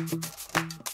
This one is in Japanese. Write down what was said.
フフフ。